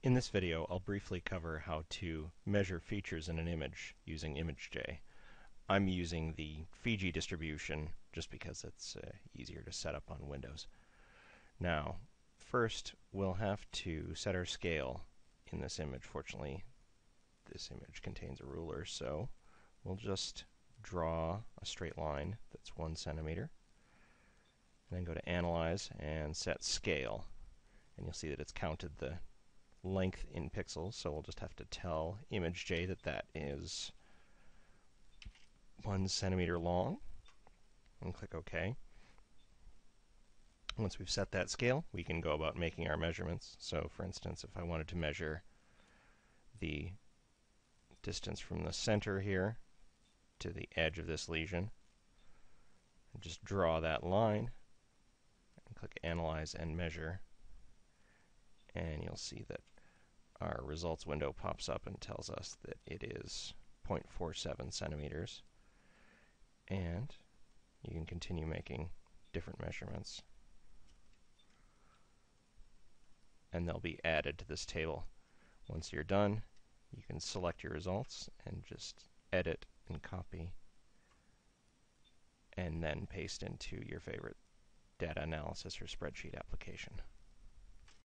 In this video, I'll briefly cover how to measure features in an image using ImageJ. I'm using the Fiji distribution just because it's uh, easier to set up on Windows. Now, first we'll have to set our scale in this image. Fortunately, this image contains a ruler, so we'll just draw a straight line that's one centimeter. And then go to Analyze and set Scale. And you'll see that it's counted the length in pixels, so we'll just have to tell ImageJ that that is one centimeter long, and click OK. Once we've set that scale, we can go about making our measurements. So for instance, if I wanted to measure the distance from the center here to the edge of this lesion, just draw that line, and click Analyze and Measure, and you'll see that our results window pops up and tells us that it is 0.47 centimeters. And you can continue making different measurements. And they'll be added to this table. Once you're done, you can select your results and just edit and copy and then paste into your favorite data analysis or spreadsheet application.